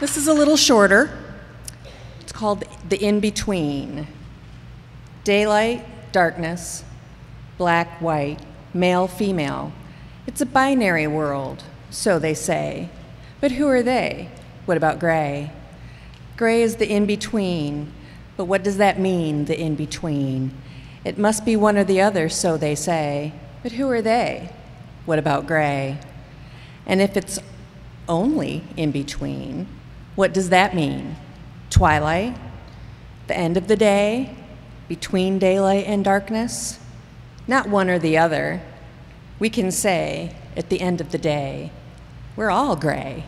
This is a little shorter. It's called The In Between. Daylight, darkness, black, white, male, female. It's a binary world, so they say. But who are they? What about gray? Gray is the in between. But what does that mean, the in between? It must be one or the other, so they say. But who are they? What about gray? And if it's only in between, what does that mean? Twilight? The end of the day? Between daylight and darkness? Not one or the other. We can say, at the end of the day, we're all gray.